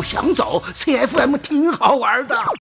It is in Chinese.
不想走 cfm 挺好玩的。